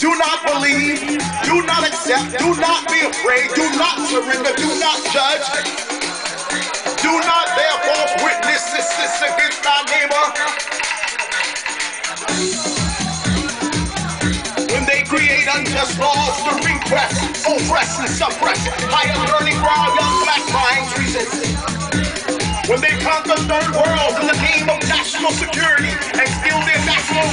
Do not believe. Do not accept. Do not be afraid. Do not surrender. Do not judge. Do not bear false this against thy neighbor. When they create unjust laws to repress, oppress, and suppress higher learning for our young black minds resist. When they conquer third worlds in the name of national security and steal their national